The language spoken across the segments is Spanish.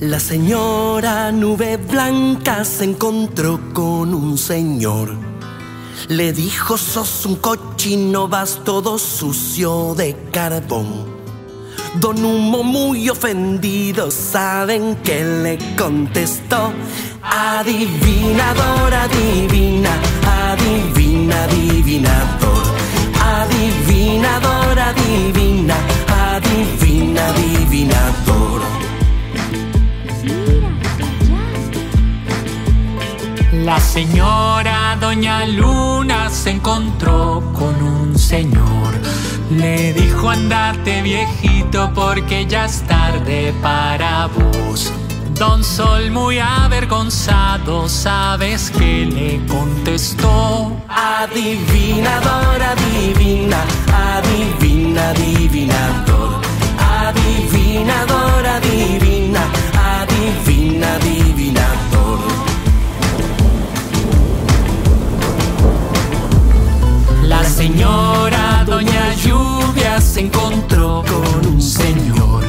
La señora Nube Blanca se encontró con un señor. Le dijo, sos un cochino, vas todo sucio de carbón. Don Humo muy ofendido, ¿saben qué le contestó? Adivinador, adivina, adivina, adivinador. Adivinador, adivina, adivina, adivinador. La señora Doña Se encontró con un señor. Le dijo andate viejito porque ya es tarde para vos. Don Sol muy avergonzado, ¿sabes qué le contestó? Adivinador, se encontró con un señor.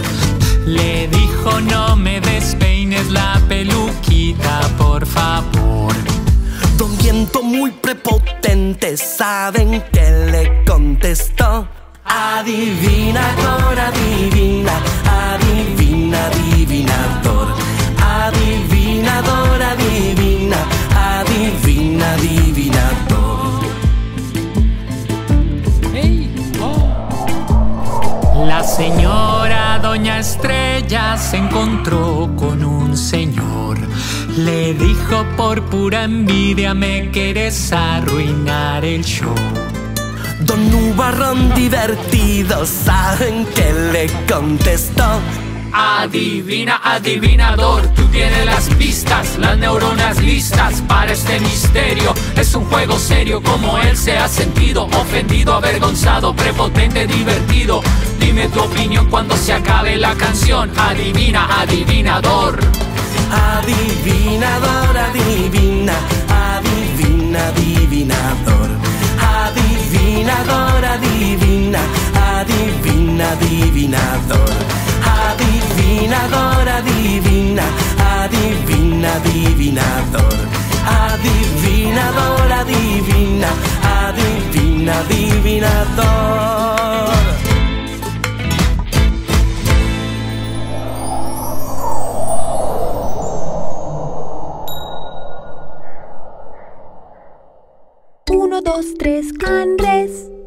Le dijo no me despeines la peluquita, por favor. Don Viento muy prepotente, ¿saben qué le contestó? Adivina, adivina, se encontró con un señor. Le dijo por pura envidia me quieres arruinar el show. Don Nubarrón divertido, ¿saben qué le contestó? Adivina, adivinador, tú tienes las pistas, las neuronas listas para este misterio. Es un juego serio como él se ha sentido, ofendido, avergonzado, prepotente, divertido. Dime tu opinión cuando se acabe la canción. Adivina, adivinador. Adivinador, adivina, adivina, adivinador. Adivinador, adivina, adivina, adivinador. Adivinador, adivina, adivina, adivinador. Adivinador, adivina, adivina, adivinador. Uno, dos, tres, Andrés.